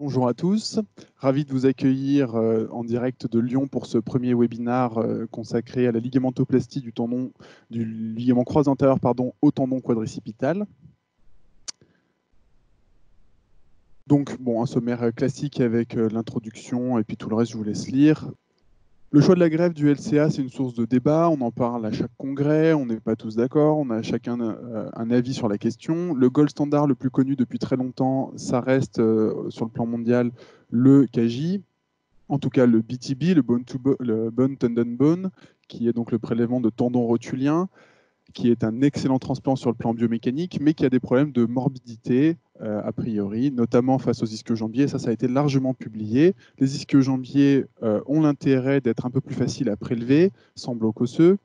Bonjour à tous, ravi de vous accueillir euh, en direct de Lyon pour ce premier webinaire euh, consacré à la ligamentoplastie du tendon du ligament croisé antérieur au tendon quadricipital. Donc bon, un sommaire classique avec euh, l'introduction et puis tout le reste je vous laisse lire. Le choix de la grève du LCA, c'est une source de débat. On en parle à chaque congrès. On n'est pas tous d'accord. On a chacun euh, un avis sur la question. Le gold standard le plus connu depuis très longtemps, ça reste euh, sur le plan mondial le KJ. En tout cas, le BTB, le bone, le bone tendon bone, qui est donc le prélèvement de tendons rotuliens qui est un excellent transplant sur le plan biomécanique, mais qui a des problèmes de morbidité, euh, a priori, notamment face aux ischio-jambiers. Ça, ça a été largement publié. Les ischio-jambiers euh, ont l'intérêt d'être un peu plus faciles à prélever, sans bloc osseux.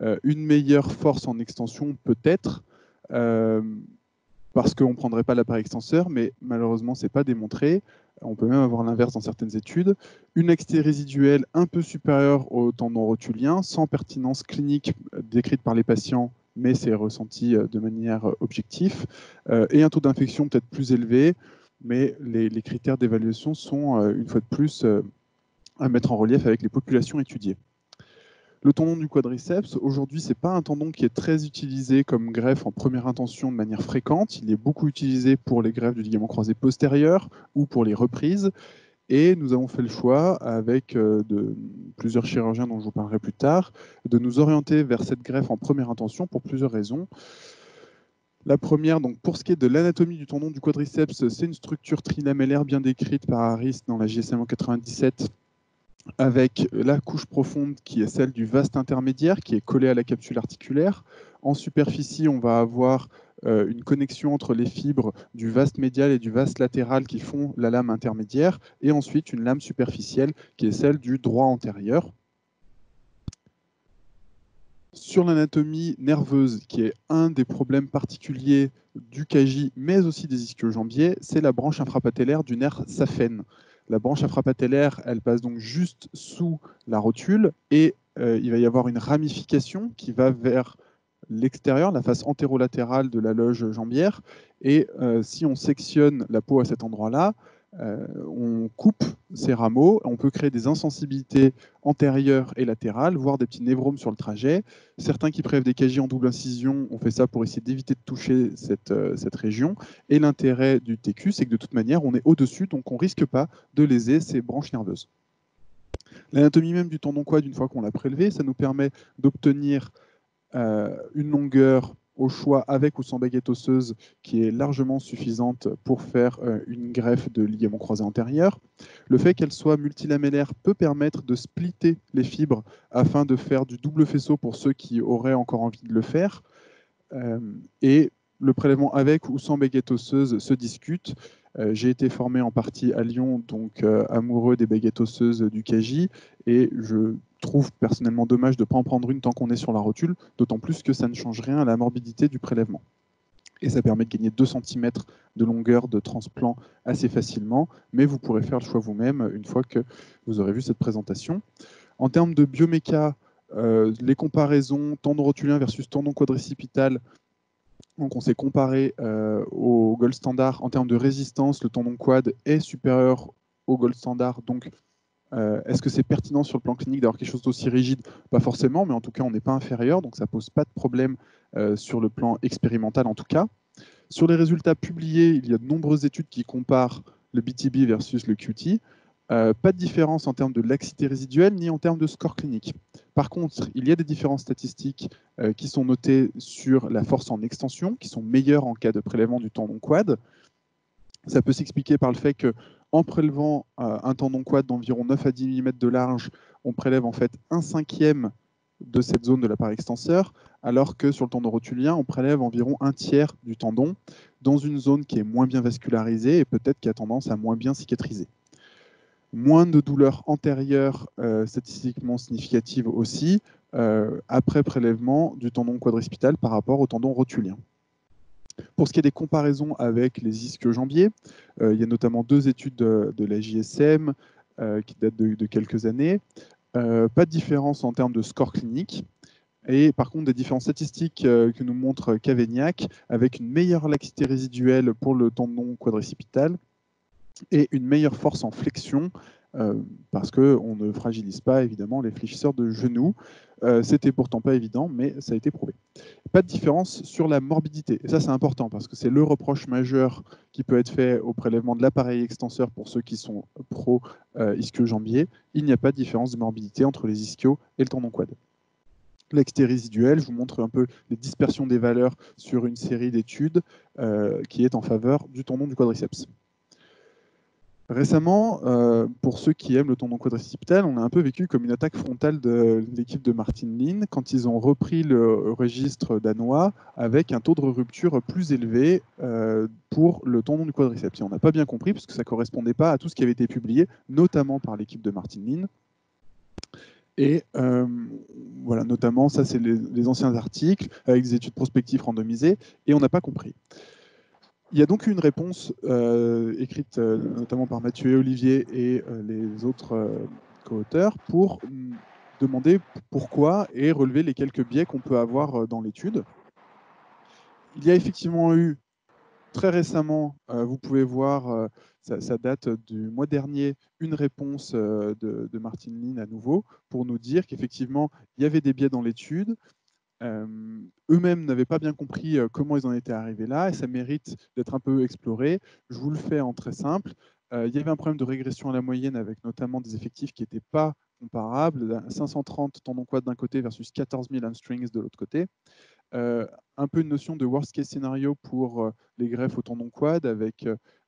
Euh, une meilleure force en extension, peut-être, parce qu'on ne prendrait pas l'appareil extenseur, mais malheureusement, ce n'est pas démontré. On peut même avoir l'inverse dans certaines études. Une axité résiduelle un peu supérieure au tendon rotulien, sans pertinence clinique décrite par les patients, mais c'est ressenti euh, de manière euh, objective. Euh, et un taux d'infection peut-être plus élevé, mais les critères d'évaluation sont, une fois de plus, à mettre en relief avec les populations étudiées. Le tendon du quadriceps, aujourd'hui, ce n'est pas un tendon qui est très utilisé comme greffe en première intention de manière fréquente. Il est beaucoup utilisé pour les greffes du ligament croisé postérieur ou pour les reprises. Et nous avons fait le choix, avec euh, plusieurs chirurgiens dont je vous parlerai plus tard, de nous orienter vers cette greffe en première intention pour plusieurs raisons. La première, donc pour ce qui est de l'anatomie du tendon du quadriceps, c'est une structure trilamellaire bien décrite par Harris dans la JSM en 97 avec la couche profonde qui est celle du vaste intermédiaire qui est collée à la capsule articulaire. En superficie, on va avoir euh, une connexion entre les fibres du vaste médial et du vaste latéral qui font la lame intermédiaire, et ensuite une lame superficielle qui est celle du droit antérieur. Sur l'anatomie nerveuse, qui est un des problèmes particuliers du KJ, mais aussi des ischio-jambiers, c'est la branche infrapatellaire du nerf saphène. La branche infrapatellaire, elle passe donc juste sous la rotule et euh, il va y avoir une ramification qui va vers l'extérieur, la face antérolatérale de la loge jambière. Et euh, si on sectionne la peau à cet endroit-là, euh, on coupe ces rameaux, on peut créer des insensibilités antérieures et latérales, voire des petits névromes sur le trajet. Certains qui prélèvent des KJ en double incision ont fait ça pour essayer d'éviter de toucher cette, euh, région. Et l'intérêt du TQ, c'est que de toute manière, on est au-dessus, donc on ne risque pas de léser ces branches nerveuses. L'anatomie même du tendon quad, une fois qu'on l'a prélevé, ça nous permet d'obtenir euh, une longueur au choix avec ou sans baguette osseuse qui est largement suffisante pour faire euh, une greffe de ligament croisé antérieur. Le fait qu'elle soit multilamellaire peut permettre de splitter les fibres afin de faire du double faisceau pour ceux qui auraient encore envie de le faire. Euh, et le prélèvement avec ou sans baguette osseuse se discute. Euh, j'ai été formé en partie à Lyon, donc amoureux des baguettes osseuses du KJ, et je trouve personnellement dommage de ne pas en prendre une tant qu'on est sur la rotule, d'autant plus que ça ne change rien à la morbidité du prélèvement. Et ça permet de gagner 2 cm de longueur de transplant assez facilement, mais vous pourrez faire le choix vous-même une fois que vous aurez vu cette présentation. En termes de bioméca, euh, les comparaisons tendon rotulien versus tendon quadricipital, donc on s'est comparé euh, au gold standard en termes de résistance, le tendon quad est supérieur au gold standard, donc euh, est-ce que c'est pertinent sur le plan clinique d'avoir quelque chose d'aussi rigide? Pas forcément, mais en tout cas, on n'est pas inférieur, donc ça ne pose pas de problème euh, sur le plan expérimental en tout cas. Sur les résultats publiés, il y a de nombreuses études qui comparent le BTB versus le QT. Euh, pas de différence en termes de laxité résiduelle ni en termes de score clinique. Par contre, il y a des différences statistiques qui sont notées sur la force en extension, qui sont meilleures en cas de prélèvement du tendon quad. Ça peut s'expliquer par le fait que en prélevant euh, un tendon quad d'environ 9 à 10 mm de large, on prélève en fait un cinquième de cette zone de l'appareil extenseur, alors que sur le tendon rotulien, on prélève environ un tiers du tendon dans une zone qui est moins bien vascularisée et peut-être qui a tendance à moins bien cicatriser. Moins de douleurs antérieures euh, statistiquement significatives aussi, euh, après prélèvement du tendon quadricepital par rapport au tendon rotulien. Pour ce qui est des comparaisons avec les ischio-jambiers, euh, il y a notamment deux études de, la JSM qui datent de, quelques années. Pas de différence en termes de score clinique. Et par contre, des différences statistiques que nous montre Cavignac avec une meilleure laxité résiduelle pour le tendon quadricipital et une meilleure force en flexion euh, parce qu'on ne fragilise pas évidemment les fléchisseurs de genoux. Euh, C'était pourtant pas évident, mais ça a été prouvé. Pas de différence sur la morbidité. Et ça, c'est important parce que c'est le reproche majeur qui peut être fait au prélèvement de l'appareil extenseur pour ceux qui sont pro euh. Il n'y a pas de différence de morbidité entre les ischios et le tendon quad. L'exté résiduel, je vous montre un peu les dispersions des valeurs sur une série d'études qui est en faveur du tendon du quadriceps. Récemment, euh, pour ceux qui aiment le tendon quadricipital, on a un peu vécu comme une attaque frontale de l'équipe de Martin Lin quand ils ont repris le registre danois avec un taux de rupture plus élevé euh, pour le tendon du quadriceps. on n'a pas bien compris parce que ça ne correspondait pas à tout ce qui avait été publié, notamment par l'équipe de Martin Lin. Et euh, voilà, notamment, ça, c'est les, anciens articles avec des études prospectives randomisées, et on n'a pas compris. Il y a donc une réponse euh, écrite euh, notamment par Mathieu et Olivier et euh, les autres co-auteurs pour mm, demander pourquoi et relever les quelques biais qu'on peut avoir dans l'étude. Il y a effectivement eu très récemment, vous pouvez voir, ça, date du mois dernier, une réponse de, de Martine Lin à nouveau pour nous dire qu'effectivement, il y avait des biais dans l'étude, eux-mêmes n'avaient pas bien compris euh, comment ils en étaient arrivés là, et ça mérite d'être un peu exploré. Je vous le fais en très simple. Euh, il y avait un problème de régression à la moyenne avec notamment des effectifs qui n'étaient pas comparables, 530 tendons quad d'un côté versus 14 000 hamstrings de l'autre côté. un peu une notion de worst case scénario pour les greffes au tendon quad avec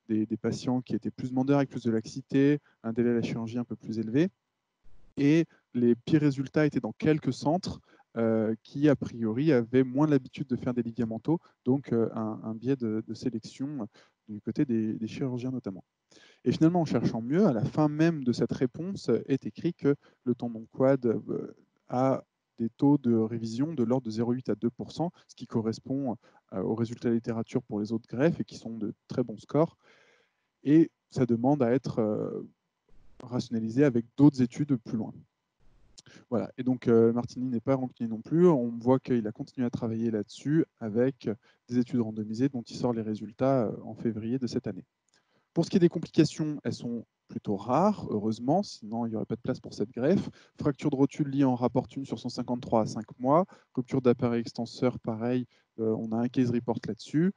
des, des, patients qui étaient plus demandeurs avec plus de laxité, un délai à la chirurgie un peu plus élevé. Et les pires résultats étaient dans quelques centres euh, qui, a priori, avaient moins l'habitude de faire des ligamentaux, donc euh, un, biais de, sélection euh, du côté des, chirurgiens notamment. Et finalement, en cherchant mieux, à la fin même de cette réponse est écrit que le tendon quad a des taux de révision de l'ordre de 0,8 à 2% ce qui correspond aux résultats de littérature pour les autres greffes et qui sont de très bons scores. Et ça demande à être rationalisé avec d'autres études plus loin. Voilà. Et donc, euh, Martini n'est pas rancunier non plus. On voit qu'il a continué à travailler là-dessus avec des études randomisées dont il sort les résultats euh, en février de cette année. Pour ce qui est des complications, elles sont plutôt rares, heureusement, sinon il n'y aurait pas de place pour cette greffe. Fracture de rotule liée en rapporte une sur 153 à 5 mois. Rupture d'appareil extenseur, pareil, euh, on a un case report là-dessus.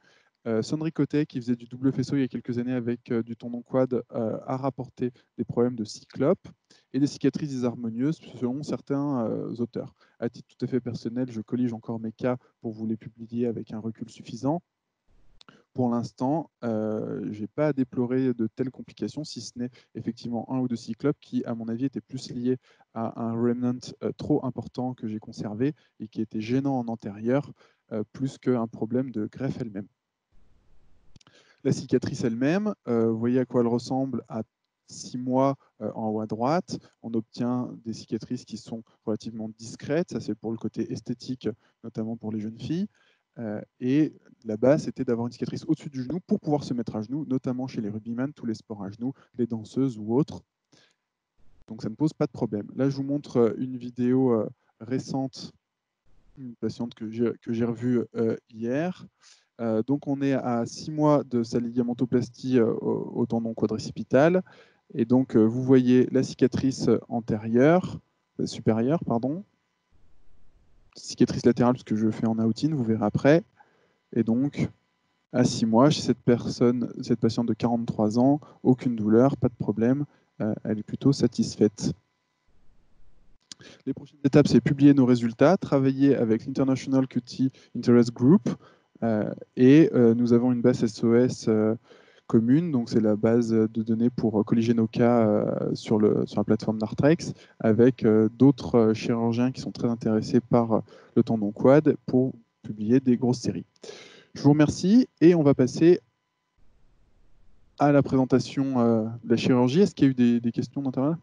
Euh, Sandri Cotet, qui faisait du double faisceau il y a quelques années avec euh, du tendon quad, euh, a rapporté des problèmes de cyclope et des cicatrices désharmonieuses selon certains auteurs. À titre tout à fait personnel, je collige encore mes cas pour vous les publier avec un recul suffisant. Pour l'instant, je n'ai pas à déplorer de telles complications, si ce n'est effectivement un ou deux cyclopes qui, à mon avis, étaient plus liés à un remnant trop important que j'ai conservé et qui était gênant en antérieur, plus qu'un problème de greffe elle-même. La cicatrice elle-même, euh, vous voyez à quoi elle ressemble à six mois euh, en haut à droite. On obtient des cicatrices qui sont relativement discrètes. Ça, c'est pour le côté esthétique, notamment pour les jeunes filles. Euh, et la base, c'était d'avoir une cicatrice au-dessus du genou pour pouvoir se mettre à genoux, notamment chez les rugbyman, tous les sports à genoux, les danseuses ou autres. Donc ça ne pose pas de problème. Là, je vous montre une vidéo récente, une patiente que j'ai revue hier. Euh, donc on est à 6 mois de sa ligamentoplastie euh, au, tendon quadricipital. Et donc euh, vous voyez la cicatrice antérieure, supérieure, pardon, cicatrice latérale, ce que je fais en outine, vous verrez après. Et donc, à 6 mois, chez cette personne, cette patiente de 43 ans, aucune douleur, pas de problème, elle est plutôt satisfaite. Les prochaines étapes, c'est publier nos résultats, travailler avec l'International QT Interest Group et euh, nous avons une base SOS euh, commune, donc c'est la base de données pour colliger nos cas sur, la plateforme Nartrex, avec d'autres chirurgiens qui sont très intéressés par le tendon quad pour publier des grosses séries. Je vous remercie et on va passer à la présentation de la chirurgie. Est-ce qu'il y a eu des, questions d'intervalle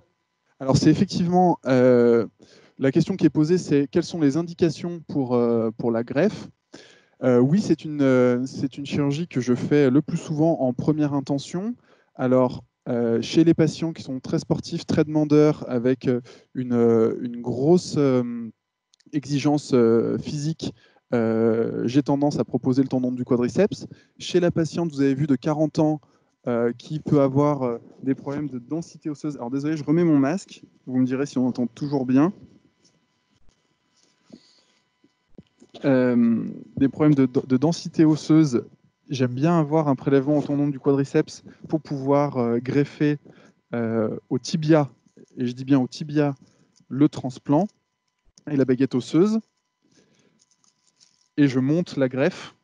Alors c'est effectivement la question qui est posée, c'est quelles sont les indications pour la greffe? Euh, oui, c'est une, euh, une chirurgie que je fais le plus souvent en première intention. Alors, euh, chez les patients qui sont très sportifs, très demandeurs, avec une, grosse exigence physique, j'ai tendance à proposer le tendon du quadriceps. Chez la patiente, vous avez vu, de 40 ans, qui peut avoir des problèmes de densité osseuse. Alors désolé, je remets mon masque. Vous me direz si on entend toujours bien. Euh, des problèmes de, de densité osseuse. J'aime bien avoir un prélèvement au tendon du quadriceps pour pouvoir greffer au tibia, et je dis bien au tibia, le transplant et la baguette osseuse. Et je monte la greffe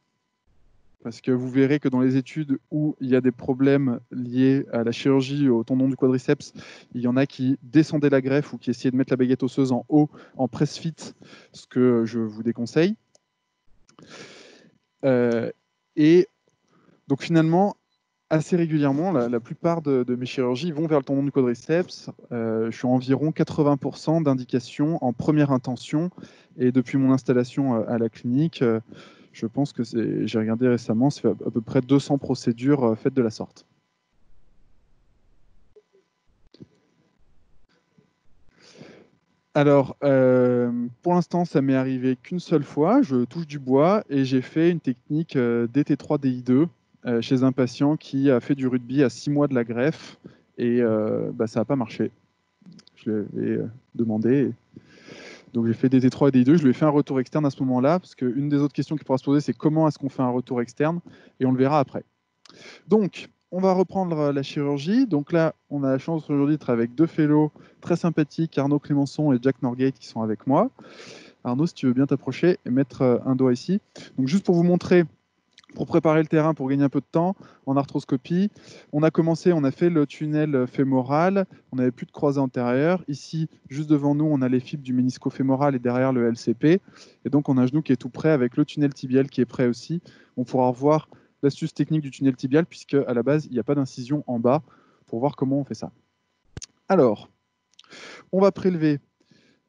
parce que vous verrez que dans les études où il y a des problèmes liés à la chirurgie au tendon du quadriceps, il y en a qui descendaient la greffe ou qui essayaient de mettre la baguette osseuse en haut en press fit, ce que je vous déconseille. Euh, et donc finalement, assez régulièrement, la, plupart de, mes chirurgies vont vers le tendon du quadriceps. Euh, je suis environ 80% d'indications en première intention. Et depuis mon installation euh, à la clinique, je pense que j'ai regardé récemment, c'est à peu près 200 procédures faites de la sorte. Alors, euh, pour l'instant, ça m'est arrivé qu'une seule fois. Je touche du bois et j'ai fait une technique euh, DT3 DI2 chez un patient qui a fait du rugby à 6 mois de la greffe et bah, ça n'a pas marché. Je lui ai demandé donc j'ai fait des T3 et des 2 je lui ai fait un retour externe à ce moment-là, parce qu'une des autres questions qui pourra se poser, c'est comment est-ce qu'on fait un retour externe, et on le verra après. Donc, on va reprendre euh, la chirurgie. Donc là, on a la chance aujourd'hui d'être avec deux fellows très sympathiques, Arnaud Clémenceau et Jack Norgate, qui sont avec moi. Arnaud, si tu veux bien t'approcher et mettre euh, un doigt ici. Donc juste pour vous montrer pour préparer le terrain, pour gagner un peu de temps en arthroscopie. On a commencé, on a fait le tunnel fémoral, on n'avait plus de croisée antérieure. Ici, juste devant nous, on a les fibres du ménisco-fémoral et derrière le LCP. Et donc, on a un genou qui est tout prêt avec le tunnel tibial qui est prêt aussi. On pourra revoir l'astuce technique du tunnel tibial puisque à la base, il n'y a pas d'incision en bas pour voir comment on fait ça. Alors, on va prélever,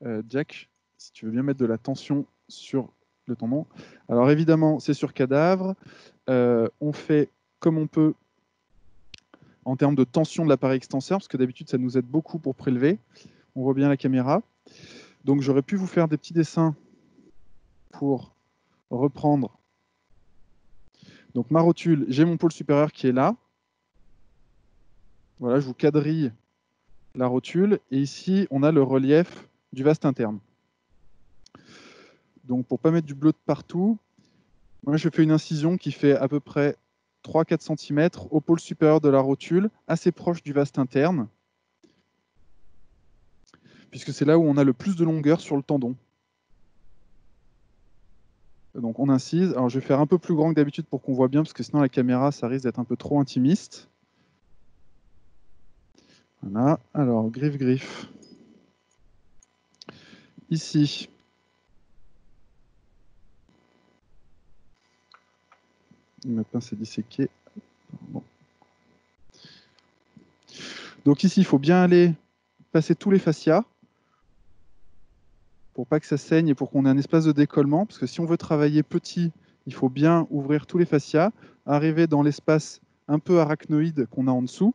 euh, Jack, si tu veux bien mettre de la tension sur le tendon. Alors évidemment, c'est sur cadavre. Euh, on fait comme on peut en termes de tension de l'appareil extenseur, parce que d'habitude, ça nous aide beaucoup pour prélever. On voit bien la caméra. Donc j'aurais pu vous faire des petits dessins pour reprendre. Donc ma rotule, j'ai mon pôle supérieur qui est là. Voilà, je vous quadrille la rotule. Et ici, on a le relief du vaste interne. Donc pour ne pas mettre du bleu de partout, moi je fais une incision qui fait à peu près 3-4 cm au pôle supérieur de la rotule, assez proche du vaste interne, puisque c'est là où on a le plus de longueur sur le tendon. Donc on incise. Alors je vais faire un peu plus grand que d'habitude pour qu'on voit bien, parce que sinon la caméra, ça risque d'être un peu trop intimiste. Voilà. Alors, griffe-griffe. Ici, Ma pince est disséquée. Donc ici, il faut bien aller passer tous les fascias pas que ça saigne et pour qu'on ait un espace de décollement. Parce que si on veut travailler petit, il faut bien ouvrir tous les fascias, arriver dans l'espace un peu arachnoïde qu'on a en dessous.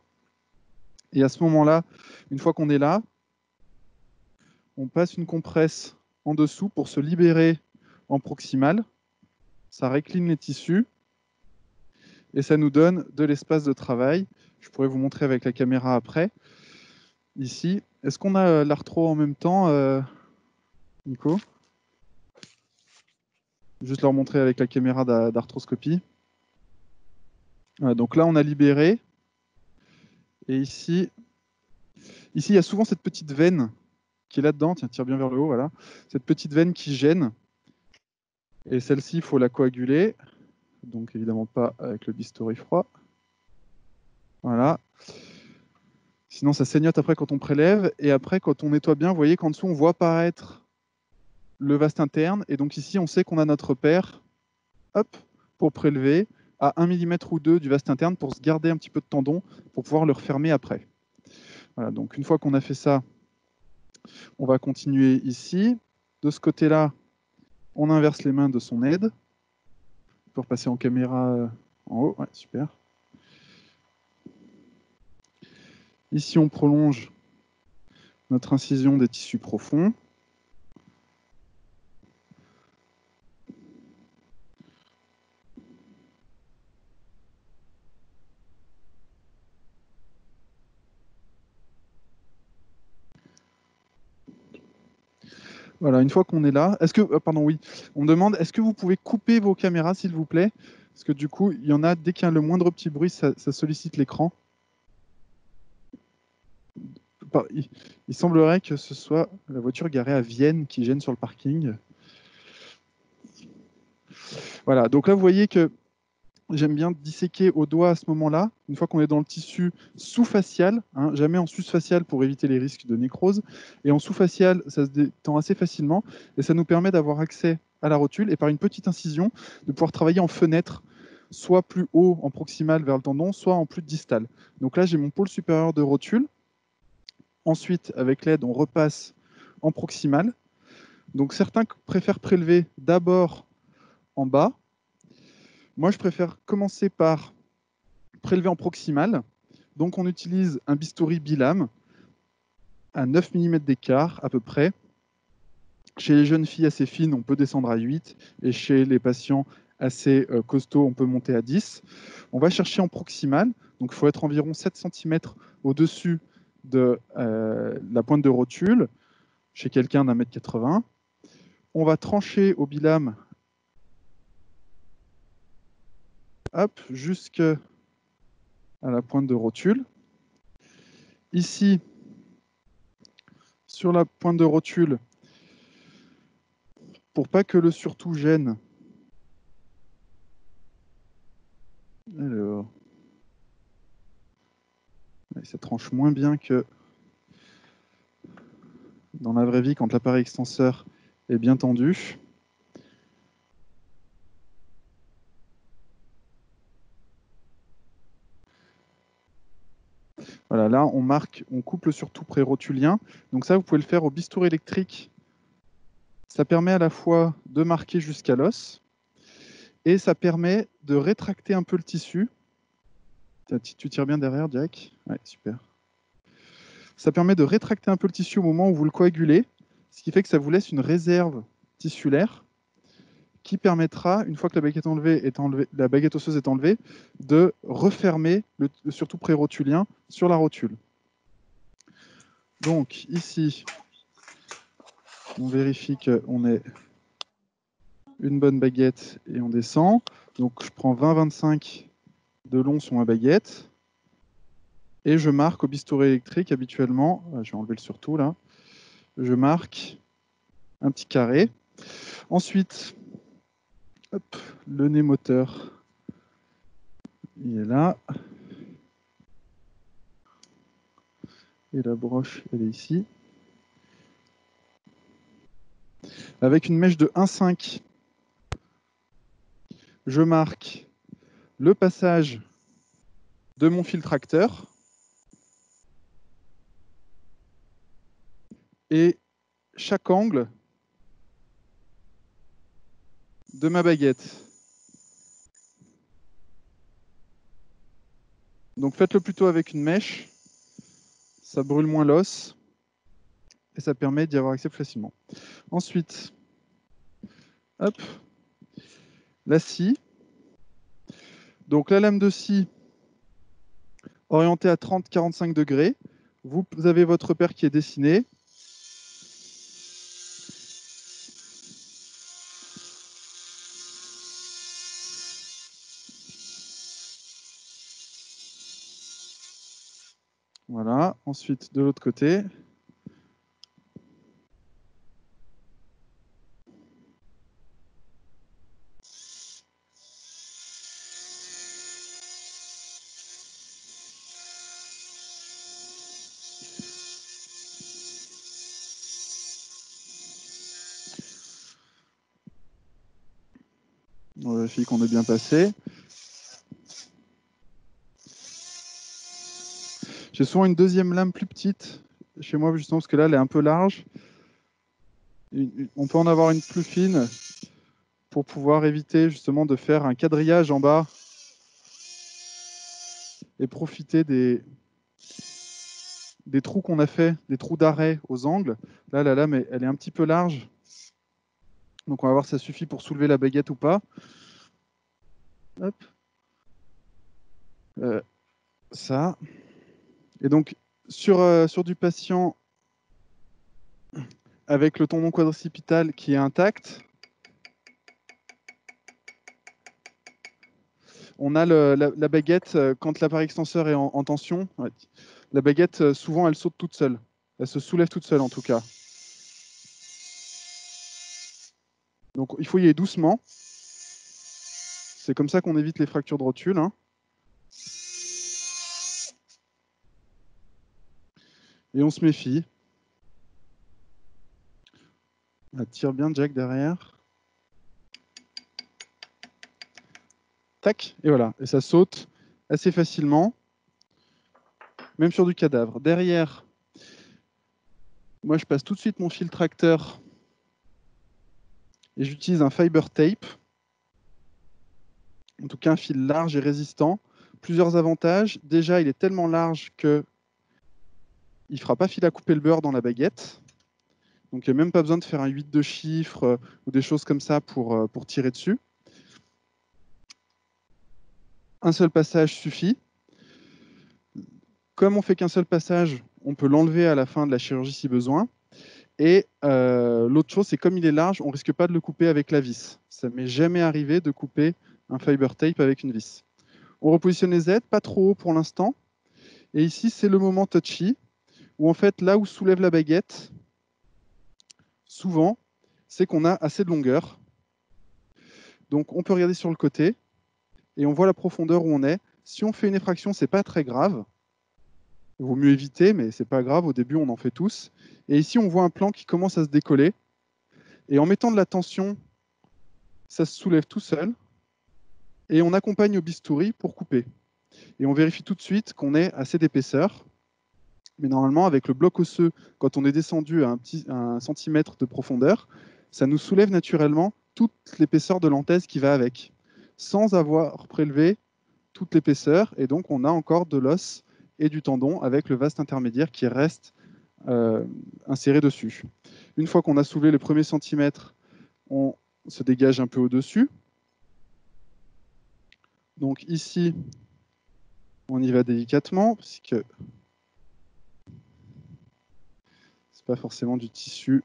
Et à ce moment-là, une fois qu'on est là, on passe une compresse en dessous pour se libérer en proximal. Ça récline les tissus et ça nous donne de l'espace de travail. Je pourrais vous montrer avec la caméra après. Ici, est-ce qu'on a euh, l'arthro en même temps, euh, Nico Juste leur montrer avec la caméra d'arthroscopie. donc là, on a libéré. Et ici, ici, il y a souvent cette petite veine qui est là-dedans. Tiens, tire bien vers le haut, voilà. Cette petite veine qui gêne. Et celle-ci, il faut la coaguler donc évidemment pas avec le bistouri froid. Voilà. Sinon, ça saignote après quand on prélève. Et après, quand on nettoie bien, vous voyez qu'en dessous, on voit apparaître le vaste interne. Et donc ici, on sait qu'on a notre paire hop, pour prélever à 1 mm ou 2 du vaste interne pour se garder un petit peu de tendon pour pouvoir le refermer après. Voilà, donc une fois qu'on a fait ça, on va continuer ici. De ce côté-là, on inverse les mains de son aide pour passer en caméra euh, en haut. Ouais, super. Ici, on prolonge notre incision des tissus profonds. Voilà, une fois qu'on est là, est-ce que, euh, pardon, oui, on demande, est-ce que vous pouvez couper vos caméras, s'il vous plaît? Parce que du coup, il y en a, dès qu'il y a le moindre petit bruit, ça, sollicite l'écran. Il semblerait que ce soit la voiture garée à Vienne qui gêne sur le parking. Voilà, donc là, vous voyez que j'aime bien disséquer au doigt à ce moment-là, une fois qu'on est dans le tissu sous-facial, hein, jamais en sus-facial pour éviter les risques de nécrose, et en sous-facial, ça se détend assez facilement, et ça nous permet d'avoir accès à la rotule, et par une petite incision, de pouvoir travailler en fenêtre, soit plus haut en proximal vers le tendon, soit en plus distal. Donc là, j'ai mon pôle supérieur de rotule. Ensuite, avec l'aide, on repasse en proximal. Donc certains préfèrent prélever d'abord en bas. Moi, je préfère commencer par prélever en proximal. Donc on utilise un bistouri bilame à 9 mm d'écart à peu près. Chez les jeunes filles assez fines, on peut descendre à 8 et chez les patients assez euh, costauds, on peut monter à 10. On va chercher en proximal, donc il faut être environ 7 cm au-dessus de euh, la pointe de rotule chez quelqu'un d'un mètre 80. On va trancher au bilame hop, jusqu'à la pointe de rotule. Ici, sur la pointe de rotule, pour pas que le surtout gêne. Alors, ça tranche moins bien que dans la vraie vie quand l'appareil extenseur est bien tendu. Voilà, là on marque, on coupe le surtout pré-rotulien. Donc ça, vous pouvez le faire au bistouri électrique. Ça permet à la fois de marquer jusqu'à l'os et ça permet de rétracter un peu le tissu. Tu tires bien derrière, Jack Ouais, super. Ça permet de rétracter un peu le tissu au moment où vous le coagulez, ce qui fait que ça vous laisse une réserve tissulaire qui permettra, une fois que la baguette, osseuse est enlevée, de refermer le, surtout pré-rotulien sur la rotule. Donc ici, on vérifie qu'on est une bonne baguette et on descend. Donc je prends 20-25 de long sur ma baguette et je marque au bistouri électrique habituellement, ah, je vais enlever le surtout là, je marque un petit carré. Ensuite, le nez moteur, il est là. Et la broche, elle est ici. Avec une mèche de 1,5, je marque le passage de mon fil tracteur et chaque angle de ma baguette. Donc faites-le plutôt avec une mèche, ça brûle moins l'os et ça permet d'y avoir accès facilement. Ensuite, hop, la scie. Donc la lame de scie orientée à 30-45 degrés. Vous avez votre repère qui est dessiné. Voilà, ensuite de l'autre côté. On vérifie qu'on est bien passé. J'ai souvent une deuxième lame plus petite chez moi, justement, parce que là, elle est un peu large. On peut en avoir une plus fine pour pouvoir éviter justement de faire un quadrillage en bas et profiter des, trous qu'on a fait, des trous d'arrêt aux angles. Là, la lame, elle elle est un petit peu large. Donc, on va voir si ça suffit pour soulever la baguette ou pas. Hop. Euh, ça. Et donc, sur, euh, sur du patient avec le tendon quadricipital qui est intact. On a la, baguette, euh, quand l'appareil extenseur est en, tension, la baguette, euh, souvent, elle saute toute seule. Elle se soulève toute seule, en tout cas. Donc, il faut y aller doucement. C'est comme ça qu'on évite les fractures de rotule. Hein. Et on se méfie. On tire bien Jack derrière. Tac, et voilà. Et ça saute assez facilement, même sur du cadavre. Derrière, moi je passe tout de suite mon fil tracteur et j'utilise un fiber tape. En tout cas, un fil large et résistant. Plusieurs avantages. Déjà, il est tellement large que il ne fera pas fil à couper le beurre dans la baguette. Donc il n'y a même pas besoin de faire un 8 de chiffres euh, ou des choses comme ça pour, euh, pour tirer dessus. Un seul passage suffit. Comme on fait qu'un seul passage, on peut l'enlever à la fin de la chirurgie si besoin. Et euh, l'autre chose, c'est comme il est large, on ne risque pas de le couper avec la vis. Ça m'est jamais arrivé de couper un fiber tape avec une vis. On repositionne les aides, pas trop haut pour l'instant. Et ici, c'est le moment touchy, où en fait, là où soulève la baguette, souvent, c'est qu'on a assez de longueur. Donc on peut regarder sur le côté et on voit la profondeur où on est. Si on fait une effraction, c'est pas très grave. Il vaut mieux éviter, mais c'est pas grave. Au début, on en fait tous. Et ici, on voit un plan qui commence à se décoller. Et en mettant de la tension, ça se soulève tout seul. Et on accompagne au bistouri pour couper. Et on vérifie tout de suite qu'on ait assez d'épaisseur mais normalement, avec le bloc osseux, quand on est descendu à un, petit, centimètre de profondeur, ça nous soulève naturellement toute l'épaisseur de l'anthèse qui va avec, sans avoir prélevé toute l'épaisseur, et donc on a encore de l'os et du tendon avec le vaste intermédiaire qui reste euh, inséré dessus. Une fois qu'on a soulevé le premier centimètre, on se dégage un peu au-dessus. Donc ici, on y va délicatement, puisque pas forcément du tissu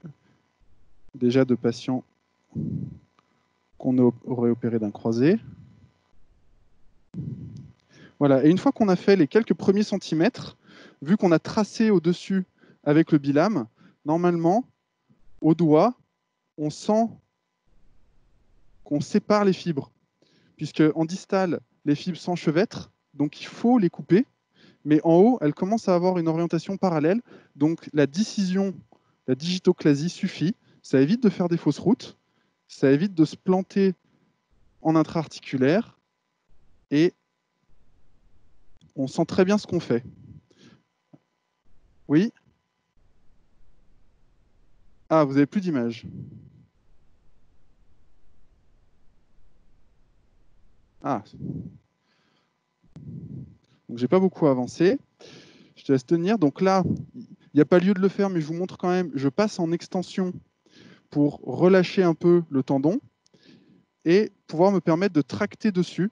déjà de patients qu'on aurait opéré d'un croisé. Voilà, et une fois qu'on a fait les quelques premiers centimètres, vu qu'on a tracé au-dessus avec le bilame, normalement, au doigt, on sent qu'on sépare les fibres, puisque en distal, les fibres s'enchevêtrent, donc il faut les couper mais en haut, elle commence à avoir une orientation parallèle. Donc la décision, la digitoclasie suffit. Ça évite de faire des fausses routes, ça évite de se planter en intra-articulaire, et on sent très bien ce qu'on fait. Oui? Ah, vous n'avez plus d'image. Ah, donc j'ai pas beaucoup avancé. Je te laisse tenir. Donc là, il n'y a pas lieu de le faire, mais je vous montre quand même. Je passe en extension pour relâcher un peu le tendon et pouvoir me permettre de tracter dessus.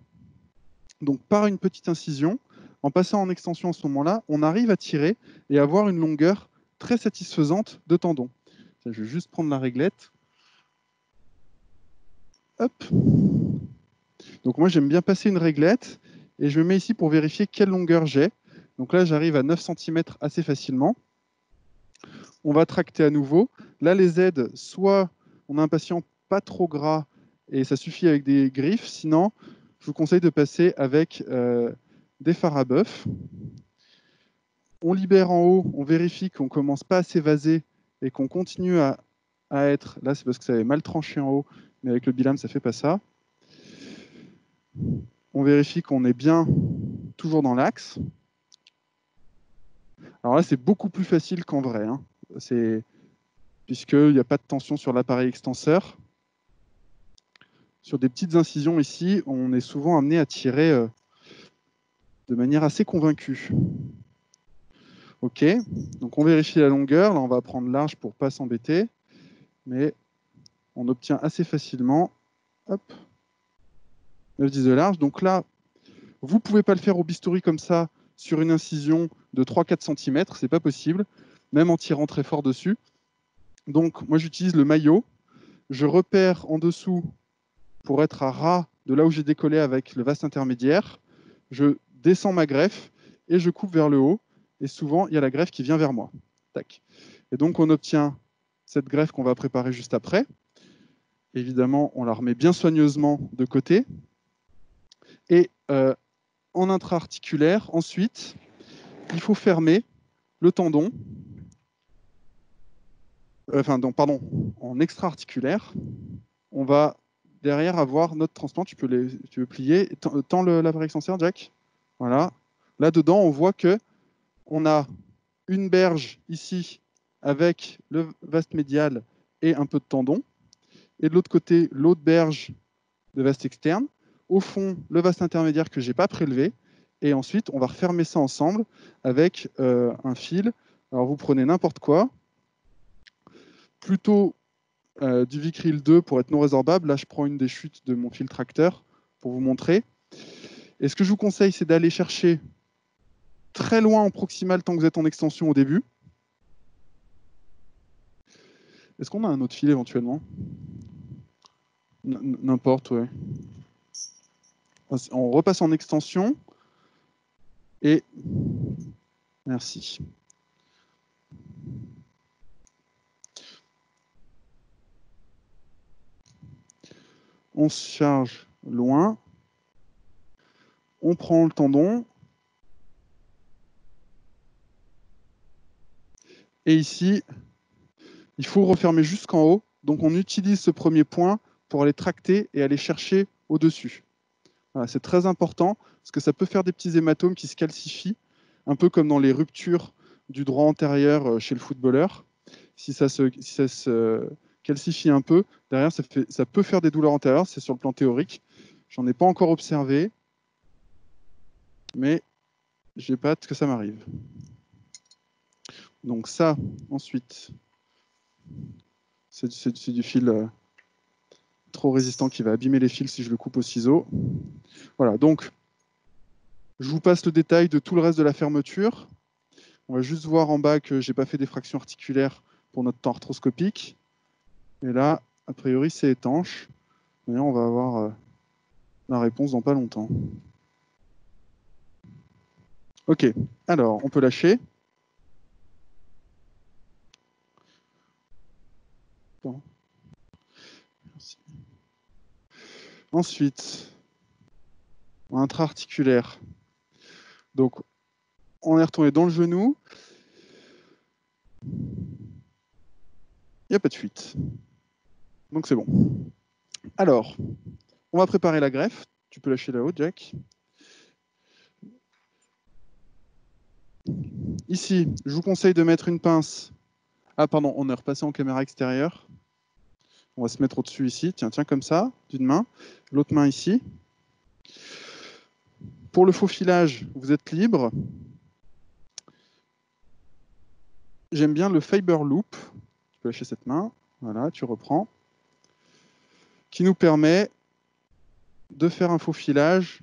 Donc par une petite incision, en passant en extension à ce moment-là, on arrive à tirer et avoir une longueur très satisfaisante de tendon. Je vais juste prendre la réglette. Hop. Donc moi j'aime bien passer une réglette et je me mets ici pour vérifier quelle longueur j'ai. Donc là, j'arrive à 9 cm assez facilement. On va tracter à nouveau. Là, les aides, soit on a un patient pas trop gras et ça suffit avec des griffes, sinon, je vous conseille de passer avec euh, des fards à bœuf. On libère en haut, on vérifie qu'on ne commence pas à s'évaser et qu'on continue à, à, être, là c'est parce que ça avait mal tranché en haut, mais avec le bilame ça ne fait pas ça on vérifie qu'on est bien toujours dans l'axe. Alors là, c'est beaucoup plus facile qu'en vrai, hein. puisqu'il n'y a pas de tension sur l'appareil extenseur. Sur des petites incisions ici, on est souvent amené à tirer euh, de manière assez convaincue. OK, donc on vérifie la longueur. Là, on va prendre large pour ne pas s'embêter, mais on obtient assez facilement. Hop, 9-10 de large. Donc là, vous ne pouvez pas le faire au bistouri comme ça sur une incision de 3-4 cm, c'est pas possible, même en tirant très fort dessus. Donc, moi, j'utilise le maillot. Je repère en dessous pour être à ras de là où j'ai décollé avec le vaste intermédiaire. Je descends ma greffe et je coupe vers le haut. Et souvent, il y a la greffe qui vient vers moi. Tac. Et donc, on obtient cette greffe qu'on va préparer juste après. Évidemment, on la remet bien soigneusement de côté. Et euh, en intra-articulaire, ensuite, il faut fermer le tendon. Euh, enfin, pardon, en extra-articulaire, on va derrière avoir notre transplant. Tu peux, les, tu peux plier. Tends l'appareil extenseur, Jack. Voilà. Là-dedans, on voit que on a une berge ici avec le vaste médial et un peu de tendon. Et de l'autre côté, l'autre berge de vaste externe. Au fond, le vaste intermédiaire que je n'ai pas prélevé. Et ensuite, on va refermer ça ensemble avec euh, un fil. Alors, vous prenez n'importe quoi. Plutôt euh, du Vicryl 2 pour être non résorbable. Là, je prends une des chutes de mon fil tracteur pour vous montrer. Et ce que je vous conseille, c'est d'aller chercher très loin en proximal tant que vous êtes en extension au début. Est-ce qu'on a un autre fil éventuellement? N'importe, ouais. On repasse en extension. Et merci. On se charge loin. On prend le tendon. Et ici, il faut refermer jusqu'en haut. Donc on utilise ce premier point pour aller tracter et aller chercher au-dessus. C'est très important parce que ça peut faire des petits hématomes qui se calcifient, un peu comme dans les ruptures du droit antérieur euh, chez le footballeur. Si ça se, calcifie un peu, derrière, ça, peut faire des douleurs antérieures, c'est sur le plan théorique. J'en ai pas encore observé, mais j'ai pas hâte que ça m'arrive. Donc ça, ensuite, c'est du fil euh, trop résistant qui va abîmer les fils si je le coupe au ciseau. Voilà, donc je vous passe le détail de tout le reste de la fermeture. On va juste voir en bas que je n'ai pas fait d'effraction articulaire pour notre temps arthroscopique. Et là, a priori, c'est étanche. D'ailleurs, on va avoir euh, la réponse dans pas longtemps. Ok, alors on peut lâcher. Ensuite, intra-articulaire. Donc, on est retourné dans le genou. Il n'y a pas de fuite. Donc c'est bon. Alors, on va préparer la greffe. Tu peux lâcher là-haut, Jack. Ici, je vous conseille de mettre une pince. Ah, pardon, on est repassé en caméra extérieure. On va se mettre au-dessus ici. Tiens, tiens, comme ça, d'une main. L'autre main ici. Pour le faux filage, vous êtes libre. J'aime bien le fiber loop. Tu peux lâcher cette main. Voilà, tu reprends. Qui nous permet de faire un faux filage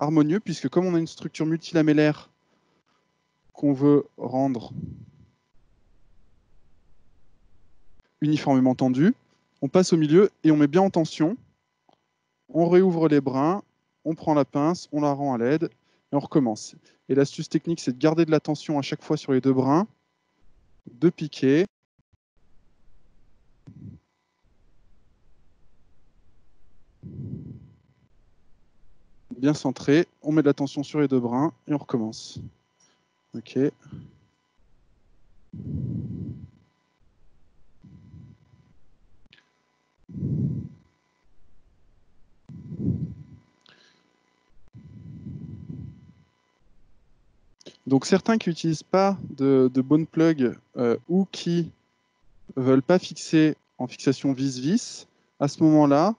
harmonieux, puisque comme on a une structure multilamellaire qu'on veut rendre uniformément tendu. On passe au milieu et on met bien en tension. On réouvre les brins, on prend la pince, on la rend à l'aide et on recommence. Et l'astuce technique, c'est de garder de la tension à chaque fois sur les deux brins, de piquer. Bien centré, on met de la tension sur les deux brins et on recommence. Ok. Donc certains qui n'utilisent pas de, bone plug euh, ou qui ne veulent pas fixer en fixation vis-vis, à ce moment-là,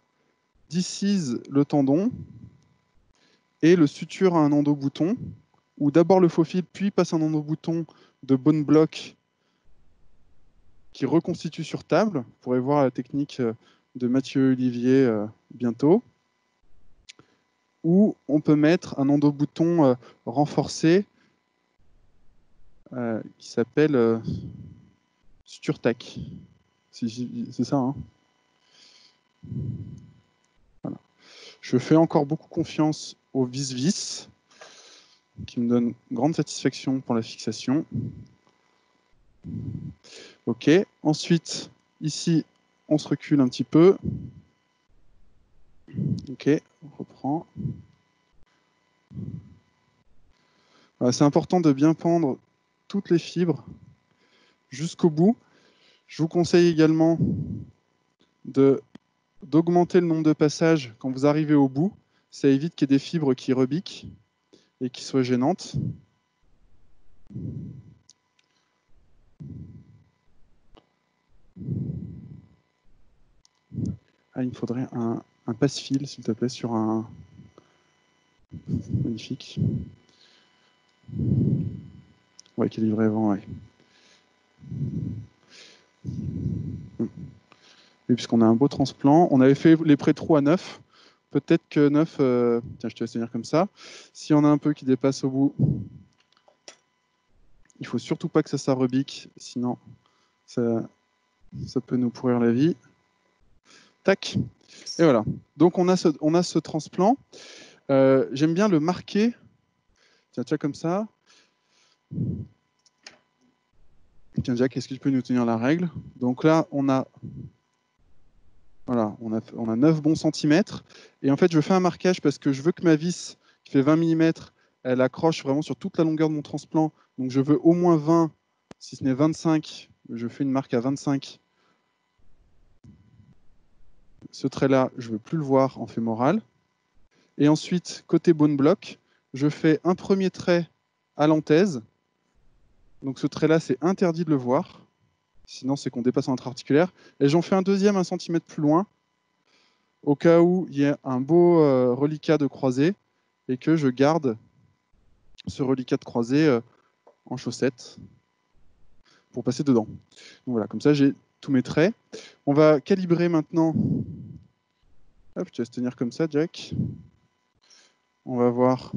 discisent le tendon et le suture à un endobouton, ou d'abord le faux fil, puis passe un endobouton de bone block qui reconstitue sur table. Vous pourrez voir la technique euh, de Mathieu Olivier euh, bientôt. Ou on peut mettre un endobouton renforcé euh, qui s'appelle, euh. C'est ça. Hein voilà. Je fais encore beaucoup confiance au vis-vis, qui me donne grande satisfaction pour la fixation. Ok, ensuite, ici, on se recule un petit peu. Ok, on reprend. C'est important de bien pendre toutes les fibres jusqu'au bout. Je vous conseille également d'augmenter le nombre de passages quand vous arrivez au bout. Ça évite qu'il y ait des fibres qui rebiquent et qui soient gênantes. Ah, il me faudrait un, un passe-fil, s'il te plaît, sur un... Magnifique. Ouais, qui est livré avant, ouais. Et puisqu'on a un beau transplant, on avait fait les pré-trous à 9. Peut-être que 9, euh, tiens, je te laisse tenir comme ça. Si on a un peu qui dépasse au bout, il faut surtout pas que ça, ça rebique, sinon ça, ça peut nous pourrir la vie. Tac. Et voilà. Donc on a ce, on a ce transplant. Euh, j'aime bien le marquer. Tiens, tiens, comme ça. Tiens, Jack, est-ce que tu peux nous tenir la règle? Donc là, on a, voilà, on a, on a 9 bons centimètres. Et en fait, je fais un marquage parce que je veux que ma vis, qui fait 20 mm, elle accroche vraiment sur toute la longueur de mon transplant. Donc je veux au moins 20, si ce n'est 25. Je fais une marque à 25 ce trait-là, je ne veux plus le voir en fémoral. Et ensuite, côté bone block, je fais un premier trait à l'anthèse. Donc ce trait-là, c'est interdit de le voir. Sinon, c'est qu'on dépasse en intra-articulaire. Et j'en fais un deuxième un centimètre plus loin, au cas où il y a un beau euh, reliquat de croisé et que je garde ce reliquat de croisé euh, en chaussette pour passer dedans. Donc voilà, comme ça, j'ai tous mes traits. On va calibrer maintenant Hop, tu vas se tenir comme ça, Jack. On va voir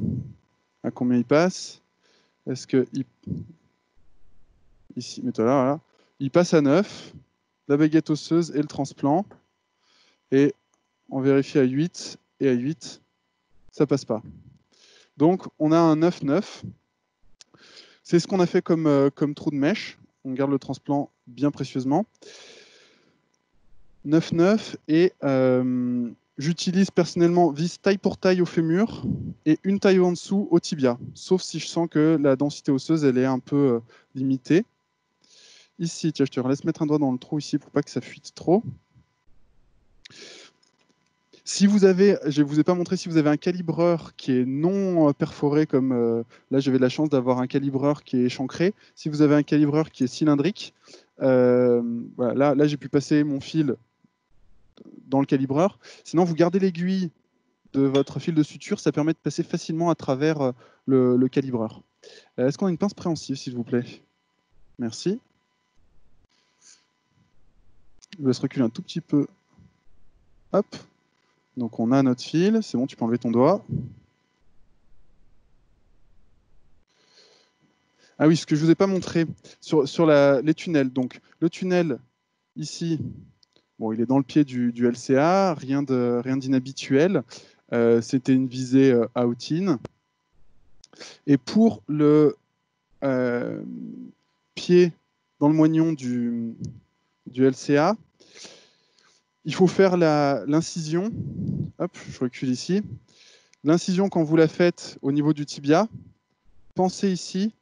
à combien il passe. Est-ce que il... Il passe à 9, la baguette osseuse et le transplant. Et on vérifie à 8 et à 8, ça passe pas. Donc on a un 9-9. C'est ce qu'on a fait comme, euh, comme trou de mèche. On garde le transplant bien précieusement. 9-9 et euh, J'utilise personnellement vis taille pour taille au fémur et une taille en dessous au tibia, sauf si je sens que la densité osseuse elle est un peu euh, limitée. Ici, tiens, je te laisse mettre un doigt dans le trou ici pour pas que ça fuite trop. Si vous avez, je ne vous ai pas montré si vous avez un calibreur qui est non euh, perforé, comme euh, là j'avais la chance d'avoir un calibreur qui est échancré. Si vous avez un calibreur qui est cylindrique, là, là j'ai pu passer mon fil dans le calibreur. Sinon, vous gardez l'aiguille de votre fil de suture, ça permet de passer facilement à travers euh, le, calibreur. Euh, est-ce qu'on a une pince préhensive, s'il vous plaît? Merci. Je laisse reculer un tout petit peu. Hop. Donc on a notre fil. C'est bon, tu peux enlever ton doigt. Ah oui, ce que je ne vous ai pas montré sur, les tunnels. Donc le tunnel ici, Bon, il est dans le pied du, LCA, rien d'inhabituel. Rien euh, C'était une visée euh, out-in. Et pour le euh, pied dans le moignon du LCA, il faut faire l'incision. Hop, je recule ici. L'incision, quand vous la faites au niveau du tibia, pensez ici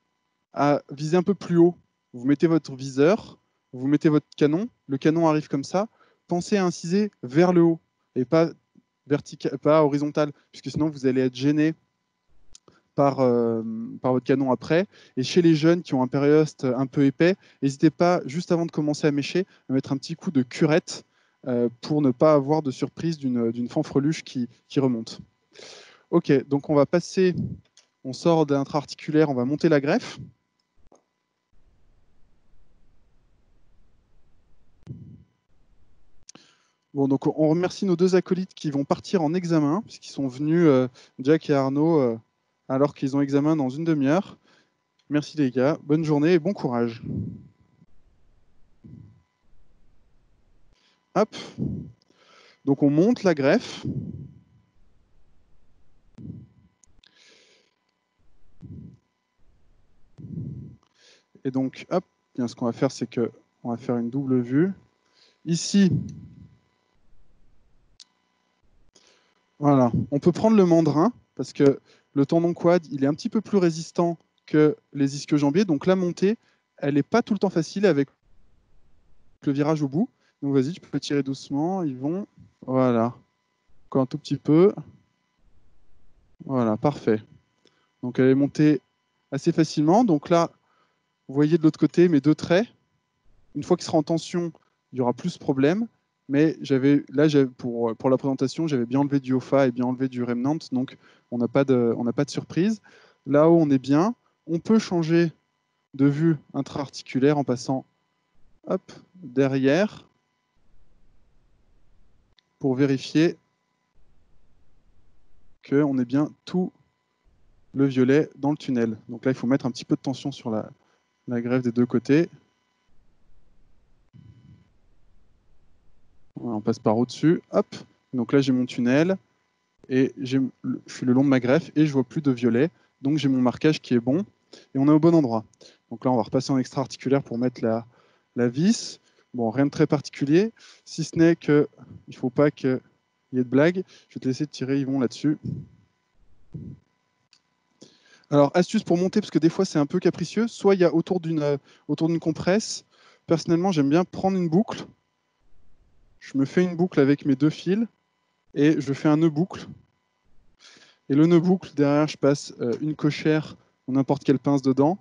à viser un peu plus haut. Vous mettez votre viseur, vous mettez votre canon, le canon arrive comme ça, pensez à inciser vers le haut et pas, vertical, pas horizontal, puisque sinon vous allez être gêné par, euh, par votre canon après. Et chez les jeunes qui ont un périoste un peu épais, n'hésitez pas, juste avant de commencer à mêcher, à mettre un petit coup de curette pour ne pas avoir de surprise d'une fanfreluche qui, remonte. Ok, donc on va passer, on sort d'intra-articulaire, on va monter la greffe. Bon, donc on remercie nos deux acolytes qui vont partir en examen, puisqu'ils sont venus, euh, Jack et Arnaud, euh, alors qu'ils ont examen dans une demi-heure. Merci les gars, bonne journée et bon courage. Donc on monte la greffe. Et donc, hop, bien, ce qu'on va faire, c'est que on va faire une double vue. Ici, voilà, on peut prendre le mandrin parce que le tendon quad, il est un petit peu plus résistant que les ischio-jambiers. Donc la montée, elle n'est pas tout le temps facile avec le virage au bout. Donc vas-y, tu peux tirer doucement. Ils vont. Voilà. Encore un tout petit peu. Voilà, parfait. Donc elle est montée assez facilement. Donc là, vous voyez de l'autre côté mes deux traits. Une fois qu'il sera en tension, il y aura plus de problème. Mais j'avais là, pour, la présentation, j'avais bien enlevé du OFA et bien enlevé du remnant. Donc on n'a pas, de, surprise. Là où on est bien, on peut changer de vue intra-articulaire en passant hop, derrière pour vérifier qu'on est bien tout le violet dans le tunnel. Donc là, il faut mettre un petit peu de tension sur la, grève des deux côtés. on passe par au-dessus. Hop. Donc là, j'ai mon tunnel et je suis le long de ma greffe et je vois plus de violet. Donc j'ai mon marquage qui est bon et on est au bon endroit. Donc là, on va repasser en extra-articulaire pour mettre la, la vis. Bon, rien de très particulier, si ce n'est qu'il ne faut pas qu'il y ait de blagues. Je vais te laisser tirer Yvon là-dessus. Alors, astuce pour monter, parce que des fois c'est un peu capricieux, soit il y a autour d'une euh, autour d'une compresse. Personnellement, j'aime bien prendre une boucle. Je me fais une boucle avec mes deux fils et je fais un nœud boucle. Et le nœud boucle, derrière, je passe euh, une cochère ou n'importe quelle pince dedans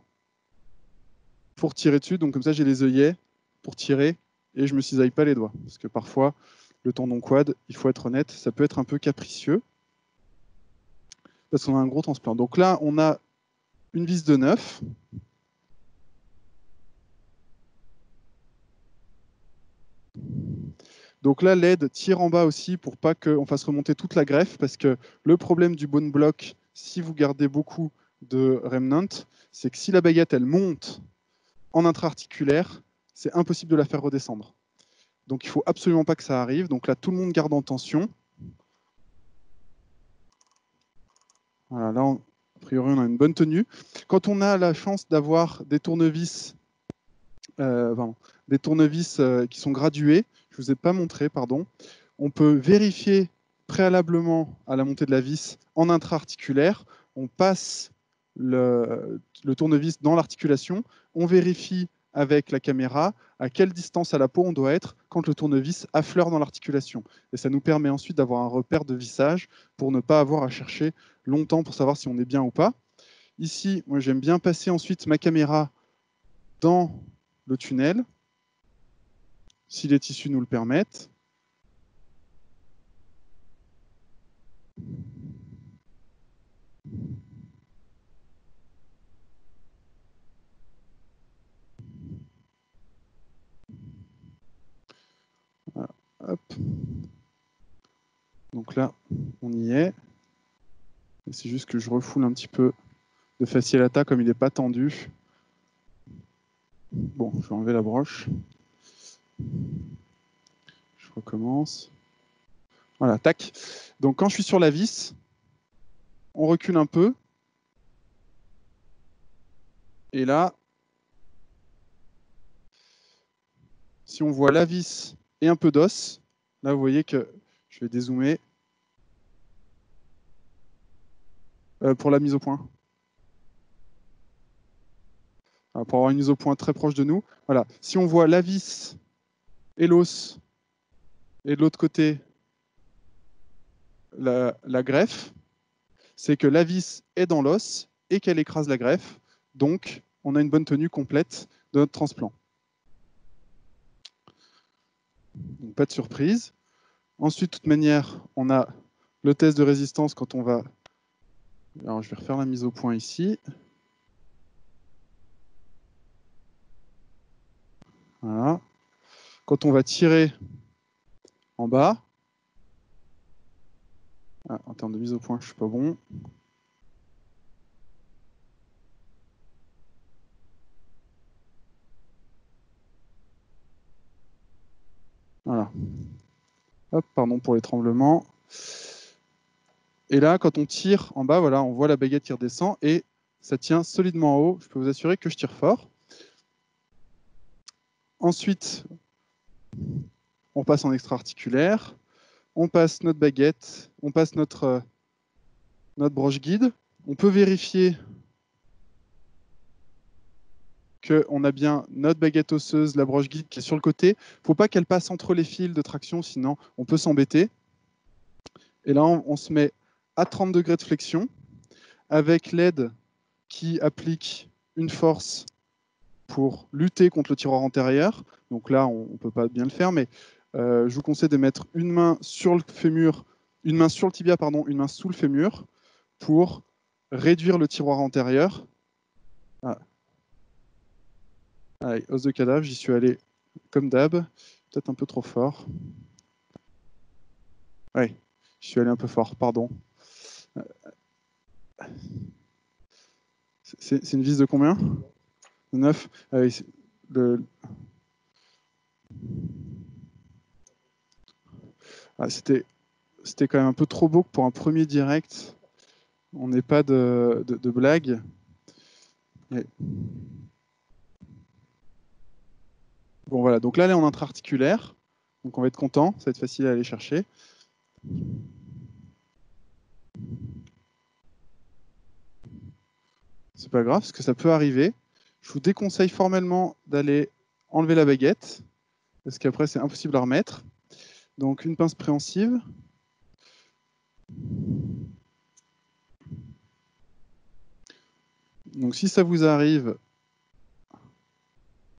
pour tirer dessus. Donc comme ça, j'ai les œillets pour tirer et je me cisaille pas les doigts. Parce que parfois, le tendon quad, il faut être honnête, ça peut être un peu capricieux. Parce qu'on a un gros transplant. Donc là, on a une vis de 9. Donc là, l'aide tire en bas aussi pour pas qu'on fasse remonter toute la greffe, parce que le problème du bone block, si vous gardez beaucoup de remnant, c'est que si la baguette elle monte en intra-articulaire, c'est impossible de la faire redescendre. Donc il faut absolument pas que ça arrive. Donc là, tout le monde garde en tension. Voilà, là, a priori, on a une bonne tenue. Quand on a la chance d'avoir des tournevis, euh, des tournevis euh, qui sont gradués, je ne vous ai pas montré, pardon, on peut vérifier préalablement à la montée de la vis en intra-articulaire. On passe le, le tournevis dans l'articulation, on vérifie avec la caméra à quelle distance à la peau on doit être quand le tournevis affleure dans l'articulation. Et ça nous permet ensuite d'avoir un repère de vissage pour ne pas avoir à chercher longtemps pour savoir si on est bien ou pas. Ici, moi j'aime bien passer ensuite ma caméra dans le tunnel, si les tissus nous le permettent. Donc là, on y est. C'est juste que je refoule un petit peu de facilata comme il n'est pas tendu. Bon, je vais enlever la broche. Je recommence. Voilà, tac. Donc quand je suis sur la vis, on recule un peu. Et là, si on voit la vis et un peu d'os. Là, vous voyez que je vais dézoomer euh, pour la mise au point. pour avoir une mise au point très proche de nous. Voilà. Si on voit la vis et l'os, et de l'autre côté la, la greffe, c'est que la vis est dans l'os et qu'elle écrase la greffe. Donc, on a une bonne tenue complète de notre transplant. Donc, pas de surprise. Ensuite, de toute manière, on a le test de résistance quand on va... Alors, je vais refaire la mise au point ici. Voilà. Quand on va tirer en bas, ah, en termes de mise au point, je ne suis pas bon. Voilà. Pardon pour les tremblements. Et là, quand on tire en bas, voilà, on voit la baguette qui redescend et ça tient solidement en haut. Je peux vous assurer que je tire fort. Ensuite, on passe en extra-articulaire. On passe notre baguette. On passe notre, euh, notre broche guide. On peut vérifier qu'on a bien notre baguette osseuse, la broche guide qui est sur le côté. Il ne faut pas qu'elle passe entre les fils de traction, sinon on peut s'embêter. Et là, on, se met à 30 degrés de flexion avec l'aide qui applique une force pour lutter contre le tiroir antérieur. Donc là, on ne peut pas bien le faire, mais euh, je vous conseille de mettre une main sur le fémur, une main sur le tibia, pardon, une main sous le fémur pour réduire le tiroir antérieur. Ah. Allez, os de cadavre, j'y suis allé comme d'hab, peut-être un peu trop fort. Oui, j'y suis allé un peu fort, pardon. C'est une vis de combien? 9 ah ah, C'était quand même un peu trop beau pour un premier direct. On n'est pas de, de, blague. Bon voilà, donc là, elle est en intra-articulaire. Donc on va être content, ça va être facile à aller chercher. C'est pas grave, parce que ça peut arriver. Je vous déconseille formellement d'aller enlever la baguette, parce qu'après c'est impossible à remettre. Donc une pince préhensive. Donc si ça vous arrive,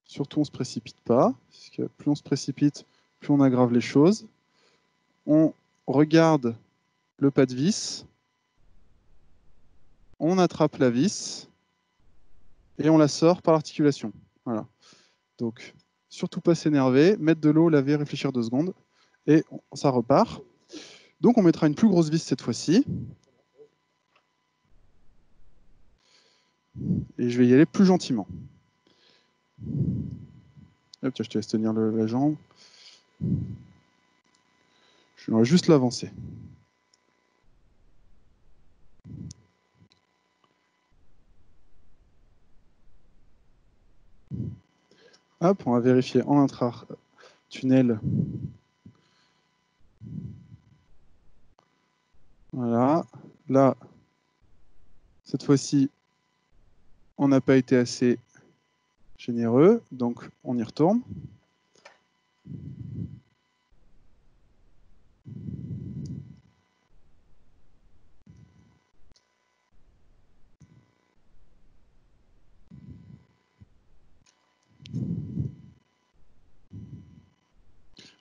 surtout on ne se précipite pas, parce que plus on se précipite, plus on aggrave les choses. On regarde le pas de vis, on attrape la vis et on la sort par l'articulation. Voilà. Donc, surtout pas s'énerver, mettre de l'eau, laver, réfléchir deux secondes, et ça repart. Donc, on mettra une plus grosse vis cette fois-ci. Et je vais y aller plus gentiment. Hop, je te laisse tenir la jambe. Je vais juste l'avancer. Hop, on va vérifier en intra-tunnel. Voilà. Là, cette fois-ci, on n'a pas été assez généreux, donc on y retourne.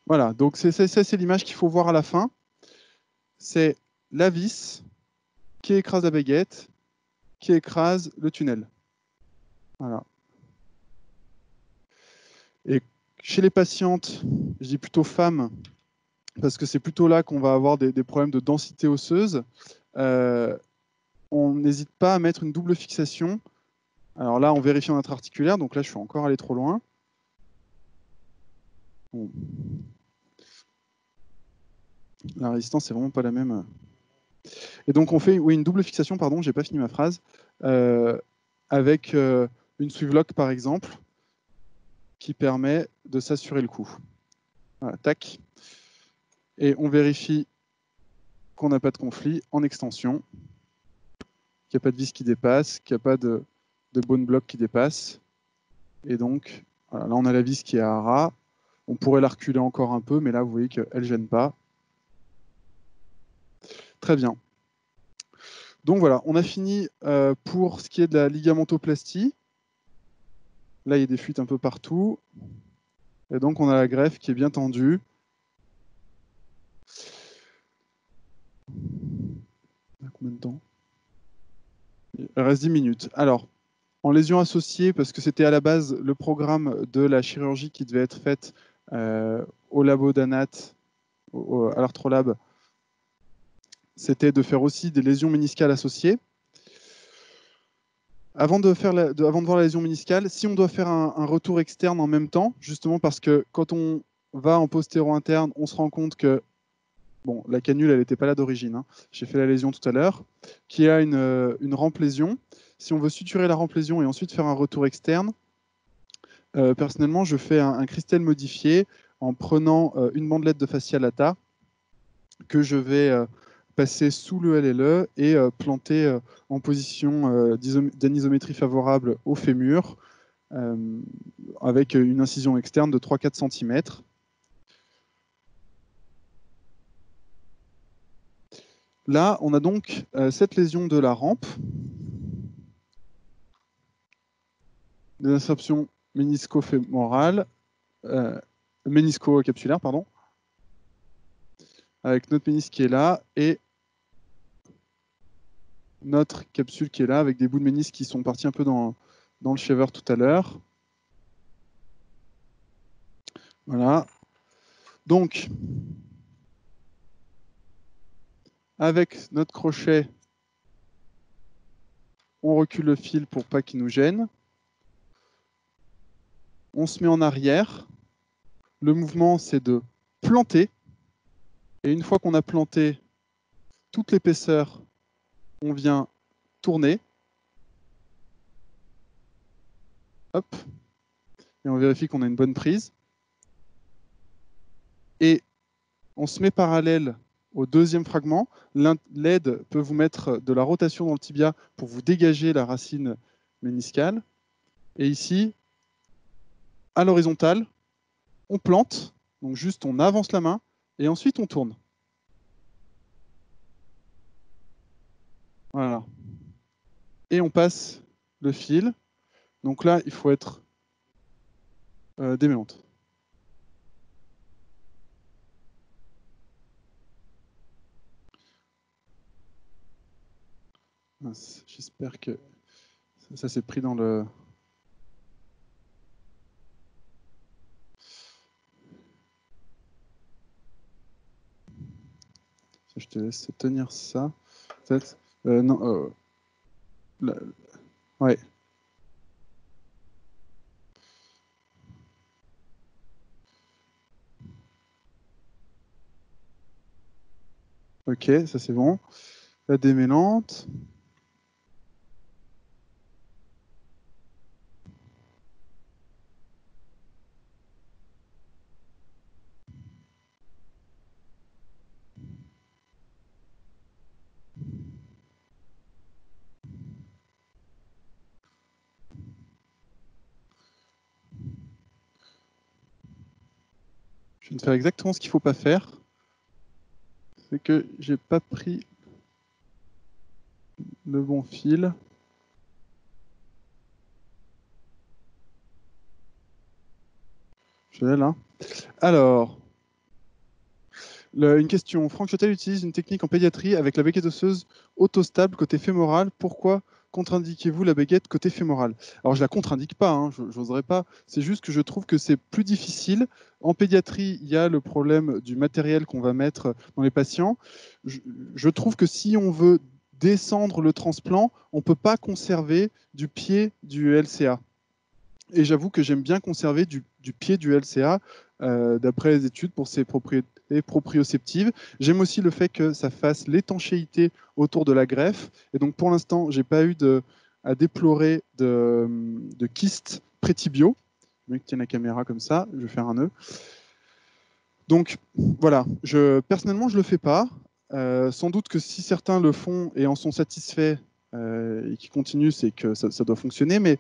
Voilà, donc c'est l'image qu'il faut voir à la fin. C'est la vis qui écrase la baguette, qui écrase le tunnel. Voilà. Et chez les patientes, je dis plutôt femmes, parce que c'est plutôt là qu'on va avoir des, problèmes de densité osseuse, euh, on n'hésite pas à mettre une double fixation. Alors là, on vérifie en intra-articulaire, donc là, je suis encore allé trop loin. La résistance, c'est vraiment pas la même. Et donc, on fait une double fixation, pardon, j'ai pas fini ma phrase, euh, avec euh, une lock par exemple, qui permet de s'assurer le coup. Voilà, tac. Et on vérifie qu'on n'a pas de conflit en extension, qu'il n'y a pas de vis qui dépasse, qu'il n'y a pas de, bone block qui dépasse. Et donc, là, on a la vis qui est à ras. On pourrait la reculer encore un peu, mais là, vous voyez qu'elle ne gêne pas. Très bien. Donc voilà, on a fini euh, pour ce qui est de la ligamentoplastie. Là, il y a des fuites un peu partout. Et donc, on a la greffe qui est bien tendue. Combien Il reste 10 minutes. Alors, en lésion associée, parce que c'était à la base le programme de la chirurgie qui devait être faite euh, au labo d'Anat, à l'Arthrolab, c'était de faire aussi des lésions méniscales associées. Avant de, faire avant de voir la lésion méniscale, si on doit faire un, retour externe en même temps, justement parce que quand on va en postéro interne, on se rend compte que bon, la canule, elle n'était pas là d'origine. hein. J'ai fait la lésion tout à l'heure, qui a une, euh, une rampe lésion. Si on veut suturer la rampe lésion et ensuite faire un retour externe, euh, personnellement, je fais un, un cristal modifié en prenant euh, une bandelette de fascia lata que je vais passer sous le LLE et euh, planter euh, en position euh, d'anisométrie favorable au fémur avec une incision externe de 3-4 cm. Là, on a donc cette lésion de la rampe, des insertions ménisco-fémorales, euh, ménisco-capsulaires, pardon, avec notre ménisque qui est là et notre capsule qui est là avec des bouts de ménisque qui sont partis un peu dans, dans le shaver tout à l'heure. Voilà. Donc, avec notre crochet, on recule le fil pour pas qu'il nous gêne. On se met en arrière. Le mouvement, c'est de planter. Et une fois qu'on a planté toute l'épaisseur, on vient tourner. Hop. Et on vérifie qu'on a une bonne prise. Et on se met parallèle au deuxième fragment. L'aide peut vous mettre de la rotation dans le tibia pour vous dégager la racine méniscale. Et ici, à l'horizontale, on plante. Donc juste on avance la main et ensuite on tourne. Voilà. Et on passe le fil. Donc là, il faut être euh, J'espère que ça, ça s'est pris dans le. Je te laisse tenir ça. Peut-être. Euh, non. euh, Ouais. Ok, ça c'est bon. La démêlante. Je de faire exactement ce qu'il ne faut pas faire. C'est que j'ai pas pris le bon fil. Je l'ai là. Alors, une question. Franck Chotel utilise une technique en pédiatrie avec la baguette osseuse autostable côté fémoral. Pourquoi contre-indiquez-vous la baguette côté fémoral Alors, je la contre-indique pas, hein, je n'oserais pas. C'est juste que je trouve que c'est plus difficile. En pédiatrie, il y a le problème du matériel qu'on va mettre dans les patients. Je, trouve que si on veut descendre le transplant, on ne peut pas conserver du pied du LCA. Et j'avoue que j'aime bien conserver du, du pied du LCA euh, d'après les études pour ses propriétés proprioceptives. J'aime aussi le fait que ça fasse l'étanchéité autour de la greffe. Et donc pour l'instant, j'ai pas eu à déplorer de, de kyste prétibio. Je vais faire un nœud. Donc voilà, je, personnellement, je le fais pas. Euh, sans doute que si certains le font et en sont satisfaits euh, et qui continuent, c'est que ça, ça doit fonctionner. Mais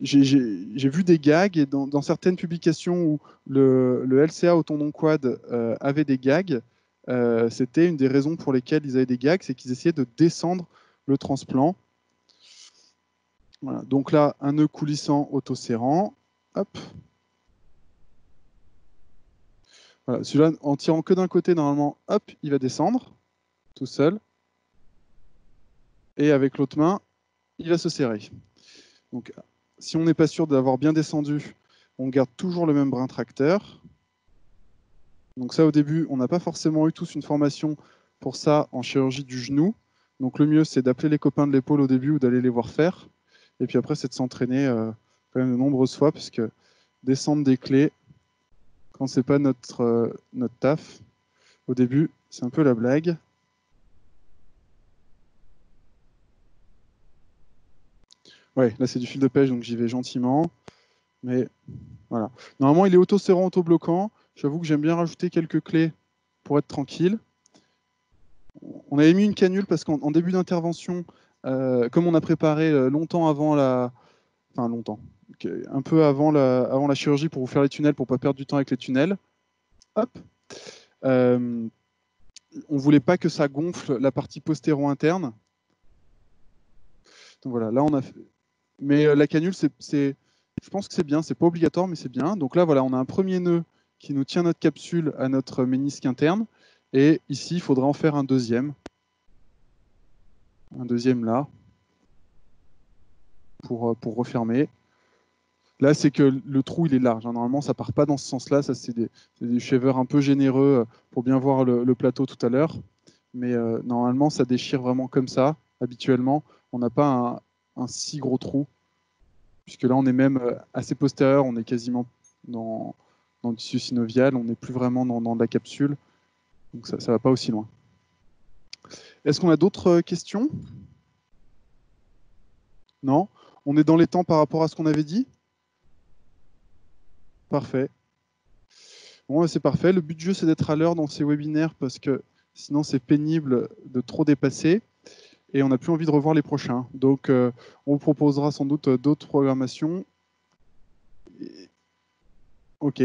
j'ai- vu des gags et dans, certaines publications où le, LCA au tendon quad euh, avait des gags, euh, c'était une des raisons pour lesquelles ils avaient des gags, c'est qu'ils essayaient de descendre le transplant. Donc là, un nœud coulissant auto-serrant. Hop. Voilà. Celui-là, en tirant que d'un côté, normalement, hop, il va descendre tout seul. Et avec l'autre main, il va se serrer. Donc, si on n'est pas sûr d'avoir bien descendu, on garde toujours le même brin tracteur. Donc ça, au début, on n'a pas forcément eu tous une formation pour ça en chirurgie du genou. Donc le mieux, c'est d'appeler les copains de l'épaule au début ou d'aller les voir faire. Et puis après, c'est de s'entraîner euh, quand même de nombreuses fois, parce que descendre des clés, quand c'est pas notre, euh, notre taf. Au début, c'est un peu la blague. Ouais, là c'est du fil de pêche, donc j'y vais gentiment. Mais voilà. Normalement, il est auto-serrant, auto-bloquant. J'avoue que j'aime bien rajouter quelques clés pour être tranquille. On avait mis une canule parce qu'en début d'intervention, euh, comme on a préparé euh, longtemps avant la... Enfin, longtemps. Un peu avant la, avant la chirurgie pour vous faire les tunnels, pour ne pas perdre du temps avec les tunnels. Hop. Euh, on ne voulait pas que ça gonfle la partie postéro-interne. Donc voilà, là on a fait... Mais la canule, c'est, je pense que c'est bien. C'est pas obligatoire, mais c'est bien. Donc là, voilà, on a un premier nœud qui nous tient notre capsule à notre ménisque interne. Et ici, il faudra en faire un deuxième. Un deuxième là. Pour, euh, pour refermer. Là, c'est que le trou, il est large. Hein. Normalement, ça part pas dans ce sens-là. Ça, c'est des, des un peu généreux euh, pour bien voir le, plateau tout à l'heure. Mais euh, normalement, ça déchire vraiment comme ça. Habituellement, on n'a pas un, si gros trou. Puisque là, on est même assez postérieur. On est quasiment dans, dans le tissu synovial. On n'est plus vraiment dans, dans la capsule. Donc ça ne va pas aussi loin. Est-ce qu'on a d'autres euh, questions? Non? On est dans les temps par rapport à ce qu'on avait dit? Parfait. Bon, c'est parfait. Le but du jeu, c'est d'être à l'heure dans ces webinaires parce que sinon, c'est pénible de trop dépasser et on n'a plus envie de revoir les prochains. Donc, euh, on vous proposera sans doute euh, d'autres programmations. Ok.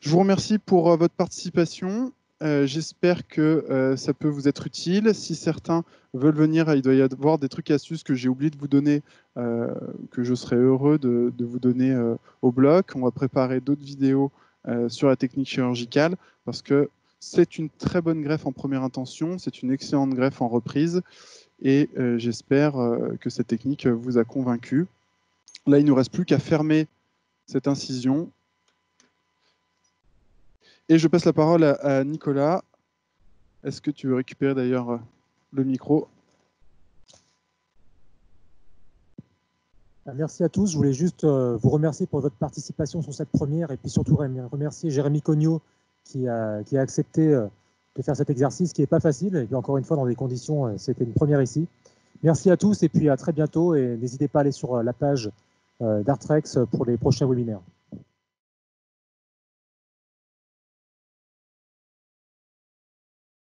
Je vous remercie pour votre participation. Euh, j'espère que euh, ça peut vous être utile. Si certains veulent venir, il doit y avoir des trucs et astuces que j'ai oublié de vous donner, euh, que je serais heureux de, vous donner au bloc. On va préparer d'autres vidéos sur la technique chirurgicale parce que c'est une très bonne greffe en première intention, c'est une excellente greffe en reprise et j'espère que cette technique vous a convaincu. Là, il ne nous reste plus qu'à fermer cette incision et je passe la parole à, Nicolas. Est-ce que tu veux récupérer d'ailleurs euh, le micro? Ah, Merci à tous. Je voulais juste euh, vous remercier pour votre participation sur cette première et puis surtout remercier Jérémy Cognot qui a, qui a accepté euh, de faire cet exercice qui n'est pas facile. Et puis encore une fois, dans des conditions, c'était une première ici. Merci à tous et puis à très bientôt. Et n'hésitez pas à aller sur la page d'Artrex pour les prochains webinaires.